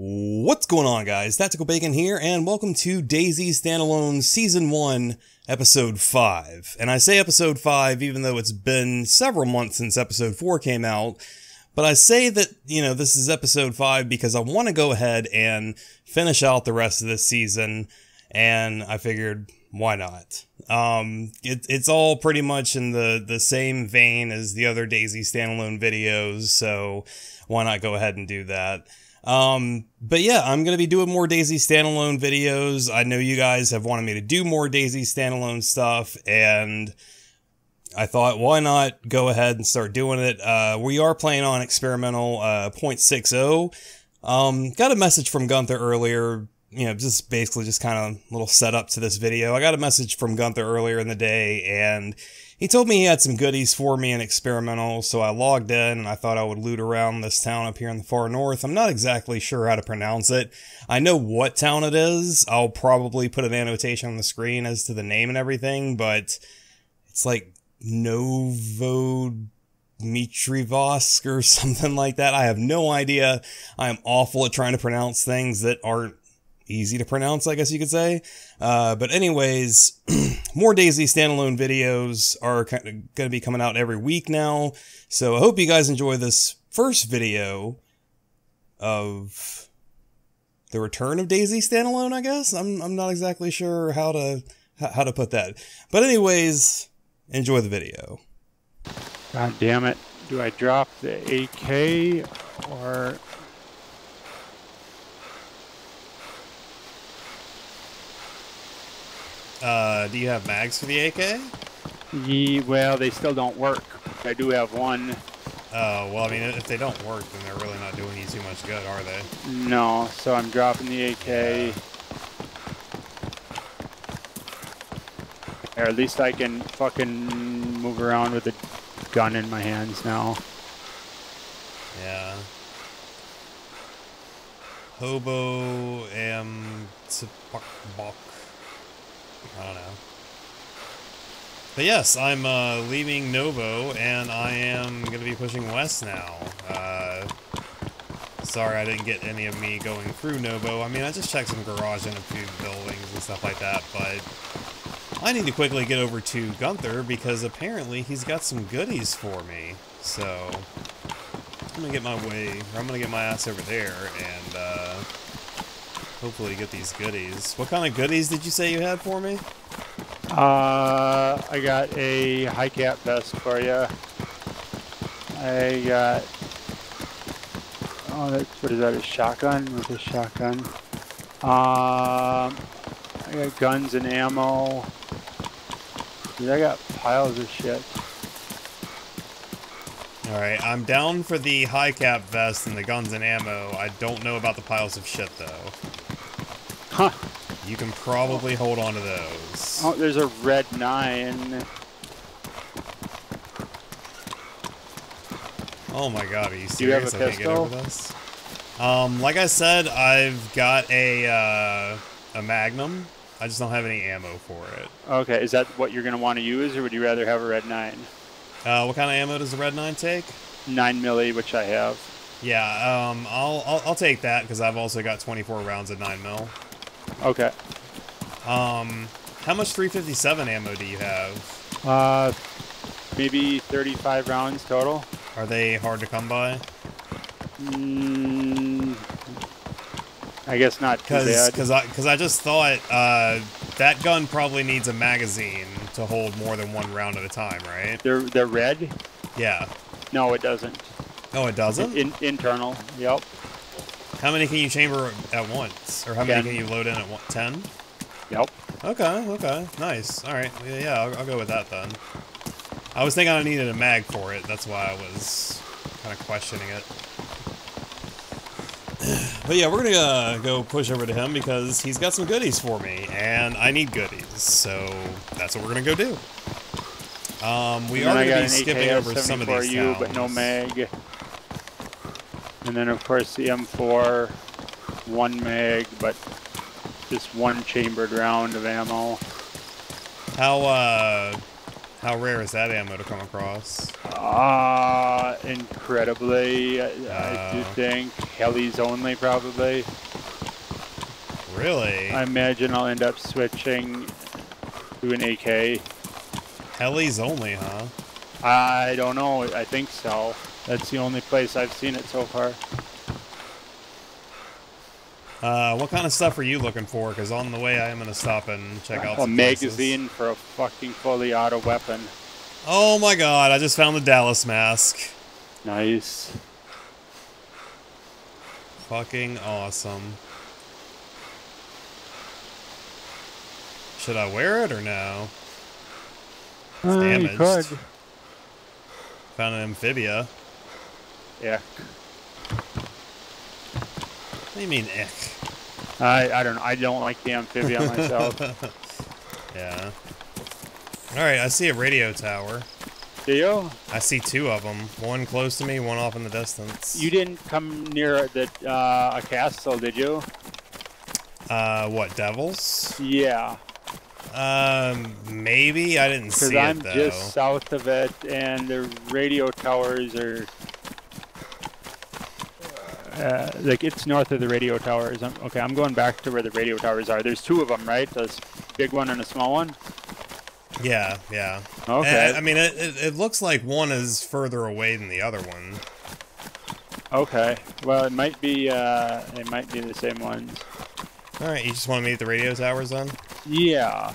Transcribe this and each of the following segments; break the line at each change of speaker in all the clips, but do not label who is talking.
What's going on, guys? Tactical Bacon here, and welcome to DayZ Standalone Season 1, Episode 5. And I say Episode 5 even though it's been several months since Episode 4 came out, but I say that, you know, this is Episode 5 because I want to go ahead and finish out the rest of this season, and I figured, why not? Um, it, it's all pretty much in the, the same vein as the other DayZ Standalone videos, so why not go ahead and do that? Um, but yeah, I'm going to be doing more DayZ standalone videos. I know you guys have wanted me to do more DayZ standalone stuff, and I thought, why not go ahead and start doing it? Uh, we are playing on experimental uh, 0.60. Um, got a message from Gunther earlier, you know, just basically just kind of a little setup to this video. I got a message from Gunther earlier in the day, and he told me he had some goodies for me in experimental, so I logged in and I thought I would loot around this town up here in the far north. I'm not exactly sure how to pronounce it. I know what town it is. I'll probably put an annotation on the screen as to the name and everything, but it's like Novo Mitrivosk or something like that. I have no idea. I am awful at trying to pronounce things that aren't easy to pronounce, I guess you could say. Uh, but anyways, more DayZ standalone videos are kind of going to be coming out every week now. So I hope you guys enjoy this first video of the return of DayZ standalone. I guess I'm I'm not exactly sure how to how to put that. But anyways, enjoy the video.
God damn it! Do I drop the AK or
Uh, do you have mags for the AK?
Ye, well, they still don't work. I do have one.
Oh, well, I mean, if they don't work, then they're really not doing you too much good, are they?
No, so I'm dropping the AK. Yeah. Or at least I can fucking move around with a gun in my hands now.
Yeah. Hobo am I don't know. But yes, I'm uh, leaving Novo, and I am going to be pushing west now. Uh, sorry I didn't get any of me going through Novo. I mean, I just checked some garage and a few buildings and stuff like that, but I need to quickly get over to Gunther because apparently he's got some goodies for me. So, I'm going to get my way, I'm going to get my ass over there and, uh, hopefully get these goodies. What kind of goodies did you say you had for me?
Uh, I got a high cap vest for you. I got, oh, that's, what is that, a shotgun? With a shotgun? Um, I got guns and ammo. Dude, I got piles of shit.
Alright, I'm down for the high cap vest and the guns and ammo. I don't know about the piles of shit, though.
Huh.
You can probably hold on to those.
Oh, there's a red nine.
Oh my god, are you serious?
Do you have a
I
pistol?
Can't get over this? Um, like I said, I've got a uh, a Magnum. I just don't have any ammo for it.
Okay, is that what you're going to want to use, or would you rather have a red nine?
Uh, what kind of ammo does the red nine take?
Nine milli, which I have.
Yeah, um, I'll, I'll I'll take that because I've also got 24 rounds of nine mil.
Okay.
Um, how much 357 ammo do you have?
Uh, maybe 35 rounds total.
Are they hard to come by?
Mm, I guess not
because because I because I just thought uh, that gun probably needs a magazine to hold more than one round at a time, right?
They're they're red.
Yeah.
No, it doesn't.
Oh, it doesn't.
In, internal. Yep.
How many can you chamber at once? Or how
Ten.
many can you load in at one? Ten?
Yep.
Okay, okay. Nice. Alright. Yeah, yeah I'll, I'll, go with that then. I was thinking I needed a mag for it. That's why I was kind of questioning it. But yeah, we're gonna uh, go push over to him because he's got some goodies for me, and I need goodies, so that's what we're gonna go do. Um, we are
gonna
be skipping over some of these
you,
towns.
but no mag. And then of course the M4, one mag, but just one chambered round of ammo.
How uh, How rare is that ammo to come across?
Uh, incredibly, I, I do think helis only probably.
Really?
I imagine I'll end up switching to an AK.
Helis only, huh?
I don't know. I think so. That's the only place I've seen it so far.
Uh, what kind of stuff are you looking for? Because on the way, I am gonna stop and check out
A
some places.
magazine for a fucking fully auto weapon.
Oh my god! I just found the Dallas mask.
Nice.
Fucking awesome. Should I wear it or no?
Uh, you
damaged. Found an amphibia.
Yeah.
What do you mean, ick?
I I don't know. I don't like the amphibia myself.
Yeah. Alright, I see a radio tower.
Do you?
I see two of them. One close to me, one off in the distance.
You didn't come near the uh, a castle, did you?
Uh, what, devils?
Yeah.
Um, maybe? I didn't see
I'm
it, though.
just south of it, and the radio towers are. Uh, like it's north of the radio towers. I'm, okay, I'm going back to where the radio towers are. There's two of them, right? This big one and a small one.
Yeah, yeah.
Okay.
Uh, I mean, it, it, it looks like one is further away than the other one.
Okay. Well, it might be. Uh, it might be the same ones.
Alright, you just want to meet the radio towers then?
Yeah.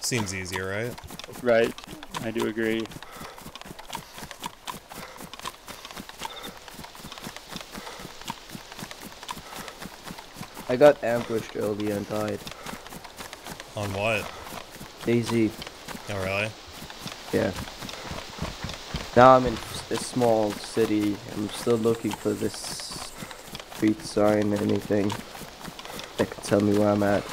Seems easier, right?
Right. I do agree.
I got ambushed earlier and died.
On what?
DayZ,
Oh, really?
yeah. Now I'm in a small city. I'm still looking for this street sign, or anything that can tell me where I'm at.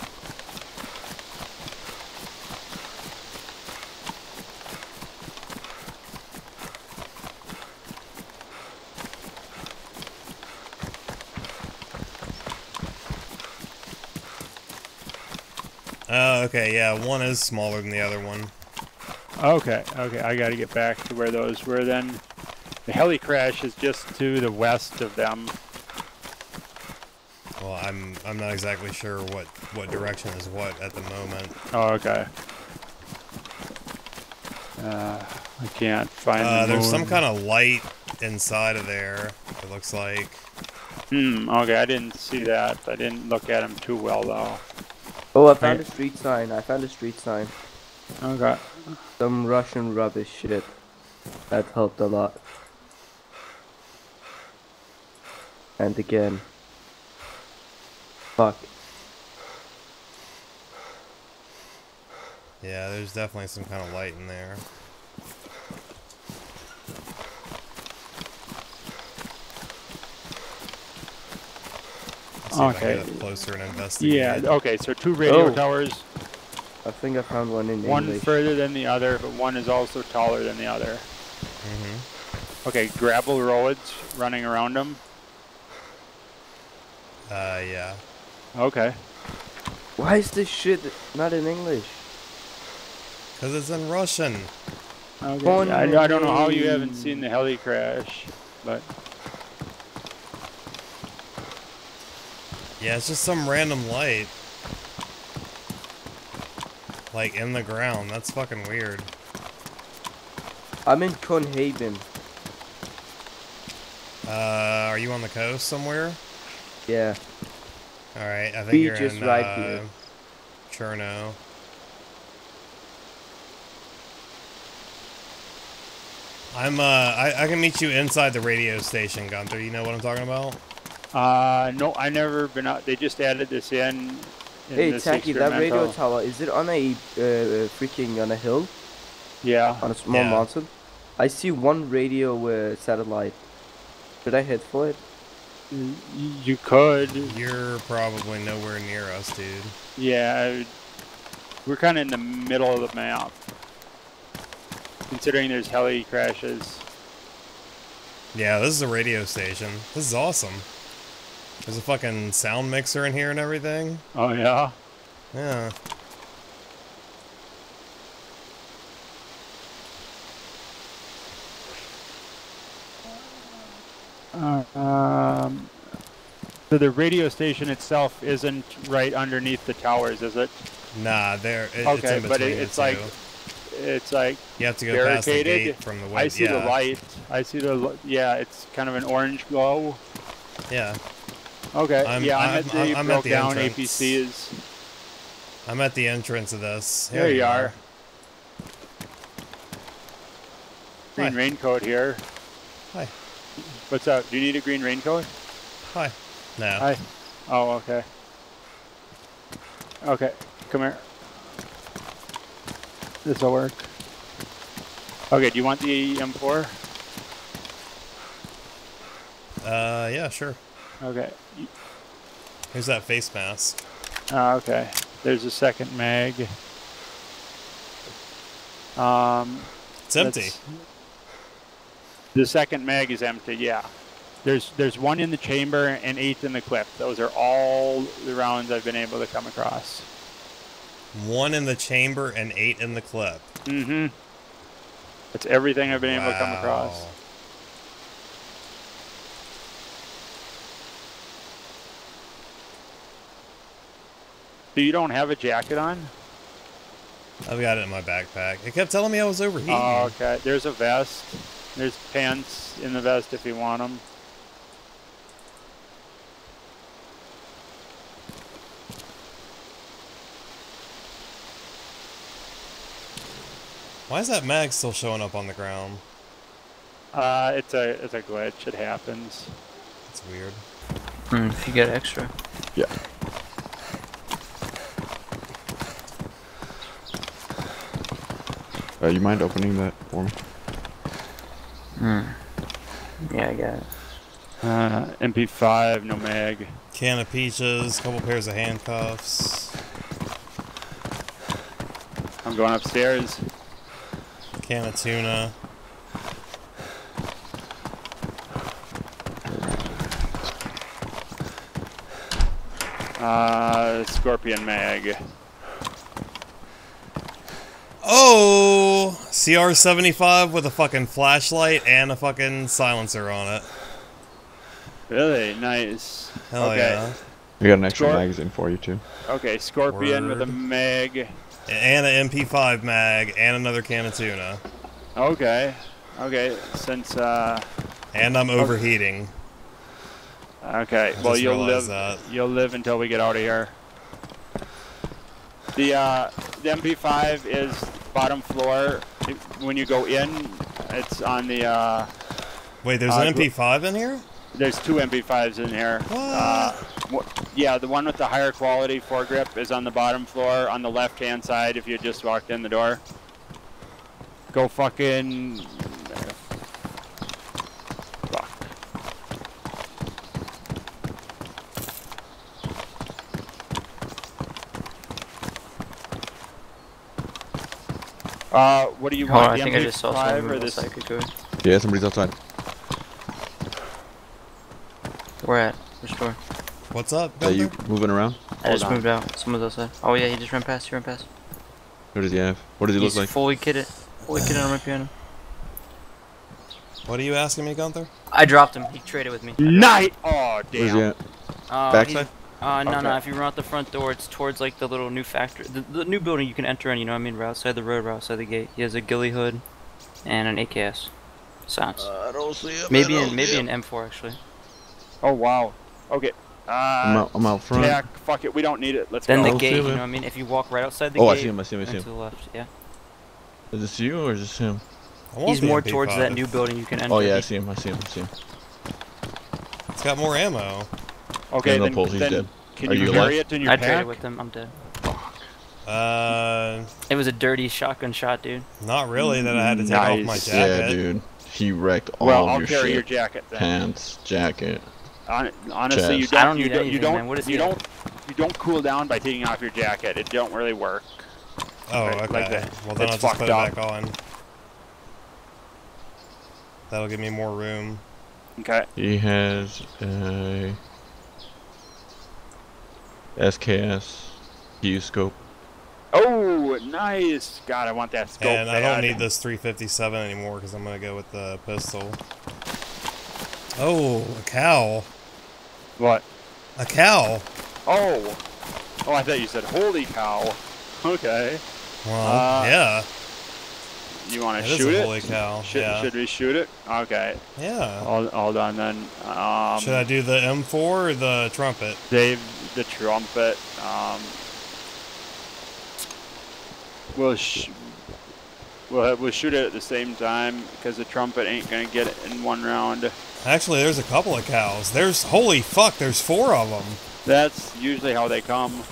Oh, okay, yeah, one is smaller than the other one.
Okay. Okay. I got to get back to where those were. Then the heli crash is just to the west of them.
Well, I'm I'm not exactly sure what what direction is what at the moment.
Oh, okay. Uh, I can't find.
Uh,
the
there's some kind of light inside of there. It looks like.
Hmm. Okay, I didn't see that. I didn't look at them too well though.
Oh, I found
Right.
a street sign. I found a street sign.
Okay.
Some Russian rubbish shit. That helped a lot. And again. Fuck.
Yeah, there's definitely some kind of light in there. Let's see if I
Okay.
can get closer and investigate.
Yeah. Okay. So two radio
Oh.
towers.
I think I found one in
One
English.
further than the other, but one is also taller than the other.
hmm
Okay. Gravel roads running around them.
Uh, yeah.
Okay.
Why is this shit not in English?
Because it's in Russian.
Okay.
One
I, I don't know how you haven't seen the heli crash, but
Yeah, it's just some random light. Like in the ground. That's fucking weird.
I'm in Conhaven.
Uh, are you on the coast somewhere?
Yeah.
Alright, I think
Beach
you're in,
right
uh,
here.
Cherno. I'm, uh, I, I can meet you inside the radio station, Gunther. You know what I'm talking about?
Uh, no, I never been out. They just added this in. in
Hey,
this
Taki, that radio tower, is it on a uh, freaking on a hill?
Yeah.
On a small
Yeah.
mountain? I see one radio uh, satellite. Should I head for it?
You could.
You're probably nowhere near us, dude.
Yeah. Would- We're kind of in the middle of the map. Considering there's heli crashes.
Yeah, this is a radio station. This is awesome. There's a fucking sound mixer in here and everything.
Oh, yeah?
Yeah.
Uh, um, so the radio station itself isn't right underneath the towers, is it?
Nah, there. It,
okay,
it's
but it, it's like it's like
you have to go barricaded. past the from the west.
I see
yeah.
the light. I see the yeah. It's kind of an orange glow.
Yeah.
Okay.
I'm-
yeah, I'm,
I'm-
at the
I'm- at the
down
entrance.
APCs.
I'm at the entrance of this.
There you are. Green
Hi.
raincoat here.
Hi.
What's up? Do you need a green raincoat?
Hi. No.
Hi. Oh, okay. Okay, come here. This will work. Okay, do you want the M4?
Uh, yeah, sure.
Okay.
Here's that face mask.
Uh, okay. There's a second mag. Um,
It's empty.
The second mag is empty. Yeah. There's there's one in the chamber and eight in the clip. Those are all the rounds I've been able to come across.
One in the chamber and eight in the clip.
Mm-hmm. That's everything I've been able to come across. So you don't have a jacket on?
I've got it in my backpack. It kept telling me I was overheating.
Oh, okay. There's a vest. There's pants in the vest if you want them.
Why is that mag still showing up on the ground?
Uh, it's a it's a glitch. It happens.
It's weird.
Mm, if you get extra.
Yeah. Uh, you mind opening that for me?
Mm. Yeah, I got it.
Uh, MP5, no mag.
Can of peaches, couple pairs of handcuffs,
I'm going upstairs.
can of tuna.
Uh, Scorpion mag.
Oh, CR75 with a fucking flashlight and a fucking silencer on it.
Really nice.
Hell
okay.
yeah.
We got an extra
Score-
magazine for you too.
Okay, Scorpion with a mag.
And an MP5 mag and another can of tuna.
Okay. Okay, since uh
And I'm overheating.
okay,
I
well you'll live
that.
you'll live until we get out of here. The uh the MP5 is bottom floor. It- When you go in, it's on the uh
Wait, there's
Uh,
an MP5 in here?
there's two MP5s in here. Uh, wh- yeah, the one with the higher quality foregrip is on the bottom floor on the left hand side if you just walked in the door. Go fucking. Fuck. Uh, what do you
Hold on,
want?
I think I just saw someone
or
move
this?
outside. Good, good.
Yeah, somebody's outside.
Where at? Which door?
What's up,
Are you moving around?
I just
on.
moved out. Someone's outside. Oh yeah, he just ran past. He ran past.
What does he have? What does he
He's
look like?
fully kitted. Fully kitted on my piano.
What are you asking me, Gunther?
I dropped him. He traded with me.
Night. Oh damn.
Where's he
damn.
at?
Uh,
Backside?
He's- Uh, no, no. If you run out the front door, it's towards like the little new factory, the, the new building you can enter in. You know what I mean? Right outside the road, right outside the gate. He has a ghillie hood, and an AKS. Sounds.
I don't see him.
maybe an maybe an M4 actually.
Oh wow. Okay.
I'm
Uh,
out, I'm out front.
Jack, fuck it. We don't need it. Let's
Then
go.
the
Oh,
gate. You know what I mean? If you walk right outside the
Oh,
gate.
I see him. I see him. I see
and to
him.
the left. Yeah.
Is this you or is this him?
He's more
MP5.
towards that new building you can enter.
Oh yeah, I see him. I see him. I see him.
It's got more ammo.
Okay,
Yeah, no
then,
pulse, he's
then
dead.
can
Are
you,
you
carry
alive?
it in your
I
pack?
traded with him. I'm dead.
Uh,
It was a dirty shotgun shot, dude.
not really that I had to take off my
Nice.
jacket.
Yeah, dude. He wrecked all
well,
of
I'll
your
carry
shit.
your jacket then.
Pants, jacket.
Hon- honestly, you don't.
I don't
you don't. You don't.
What is
you
he
don't. You don't cool down by taking off your jacket. It don't really work.
Oh,
Right,
okay.
like that.
Well, then
It's
I'll just put it back on. That'll give me more room.
Okay.
He has a SKS Q scope.
Oh, nice. God, I want that scope.
and I don't need this 357 anymore because I'm going to go with the pistol. Oh, a cow.
What?
A cow.
Oh. Oh, I thought you said holy cow. Okay.
Well,
Uh,
yeah.
You want to shoot it?
holy cow.
Should,
yeah.
should we shoot it? Okay.
yeah.
Hold, hold on then. Um,
Should I do the M4 or the trumpet?
Dave, the trumpet. Um, we'll sh- we'll we'll shoot it at the same time because the trumpet ain't gonna get it in one round.
Actually, there's a couple of cows. There's holy fuck. There's four of them.
That's usually how they come.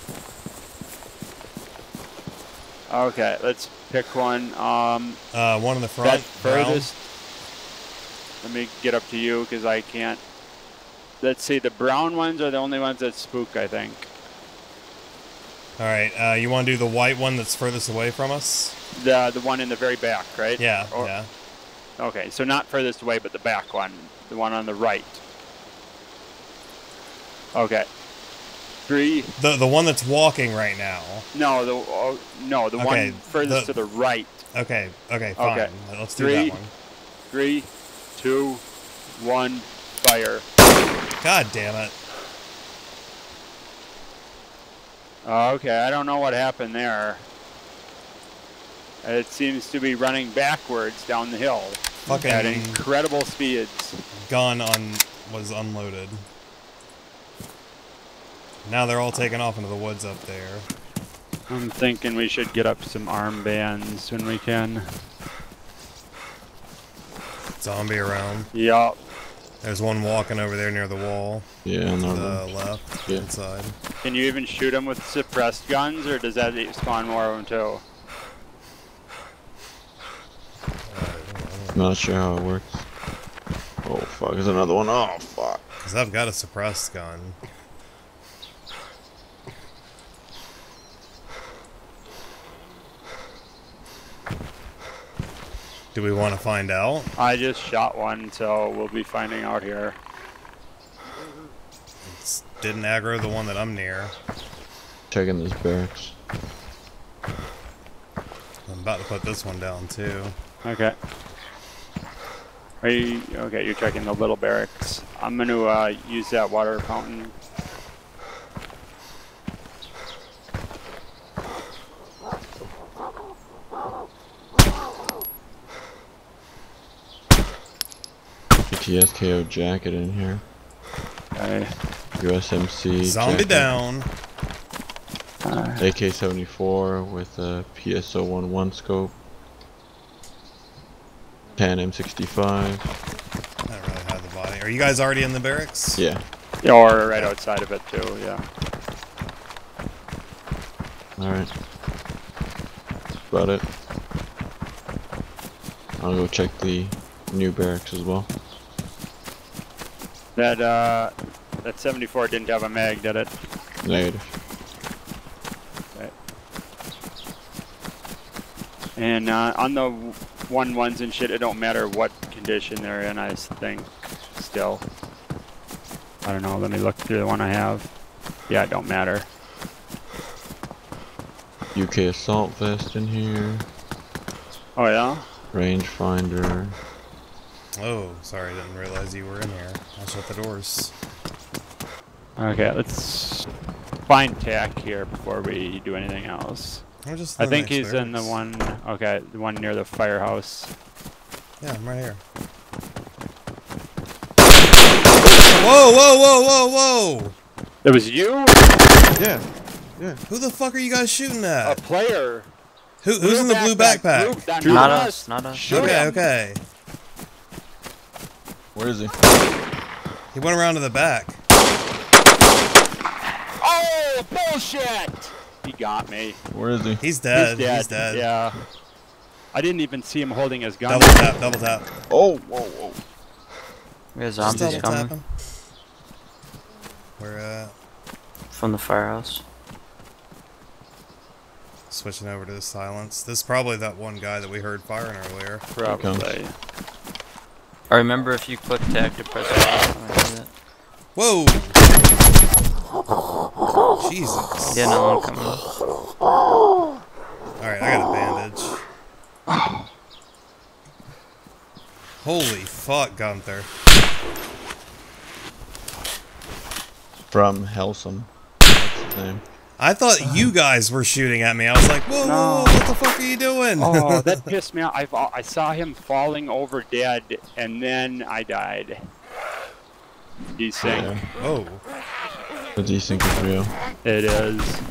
Okay, let's pick one. Um,
Uh, one in the front.
furthest. Let me get up to you because I can't. Let's see. The brown ones are the only ones that spook. I think.
All right. Uh, you want to do the white one that's furthest away from us?
The the one in the very back, right?
Yeah.
Or-
yeah.
Okay, so not furthest away, but the back one, the one on the right. Okay. Three.
The the one that's walking right now.
No, the oh, no, the
Okay,
one furthest
the-
to the right.
Okay. Okay. Fine.
Okay.
Let's do
Three.
that one.
Three, two, one, fire.
God damn it.
Uh, okay, I don't know what happened there. It seems to be running backwards down the hill at
Fucking
incredible speeds.
gun on was unloaded. Now they're all taking off into the woods up there.
I'm thinking we should get up some armbands when we can.
Zombie around.
Yup.
There's one walking over there near the wall.
Yeah, on the
the left
Yeah.
inside.
Can you even shoot them with suppressed guns, or does that spawn more of them too?
Not sure how it works. Oh fuck, there's another one. Oh fuck.
Because I've got a suppressed gun. Do we want to find out?
I just shot one, so we'll be finding out here.
It's, didn't aggro the one that I'm near.
Checking this barracks.
I'm about to put this one down too.
Okay. Are you okay? You're checking the little barracks. I'm gonna uh, use that water fountain.
TTsKO jacket in here.
Okay.
USMC.
Zombie
jacket.
down.
Uh,
AK-74 with a PSO-11 scope. Pan M65.
I don't really have the body. Are you guys already in the barracks?
Yeah.
or right outside of it too. Yeah.
Alright. That's about it. I'll go check the new barracks as well.
That uh, that 74 didn't have a mag, did it?
Negative.
And uh, on the one ones and shit, it don't matter what condition they're in. I think still. I don't know. Let me look through the one I have. Yeah, it don't matter.
UK assault vest in here.
Oh yeah.
Rangefinder.
Oh, sorry, I didn't realize you were in here. I'll shut the doors.
Okay, let's find Tack here before we do anything else.
I'm just
I think
next
he's in the one. Okay, the one near the firehouse.
Yeah, I'm right here. Whoa, whoa, whoa, whoa, whoa!
It was you,
Yeah. yeah.
Who the fuck are you guys shooting at?
a player.
Who, who's in the blue backpack?
Group, that
Not
us.
us, not us.
Shoot
Okay,
him.
okay.
Where is he?
He went around to the back.
Oh bullshit! He got me.
Where is he?
He's dead.
He's dead.
He's dead.
Yeah. I didn't even see him holding his gun.
Double tap, double tap.
Oh, whoa, whoa.
We have
Just
zombies
double tap
coming
him. We're uh,
from the firehouse.
switching over to the silence. This is probably that one guy that we heard firing earlier.
Probably.
I remember if you click tag to press it.
Whoa! Jesus.
Yeah, no, I'm coming.
Alright, I got a bandage. Holy fuck, Gunther.
From Helsum. That's his name.
I thought you guys were shooting at me. I was like, whoa, whoa,
No.
whoa, what the fuck are you doing?
Oh, that pissed me off. I, I saw him falling over dead, and then I died. Desync.
Yeah.
oh.
The desync is real.
It is.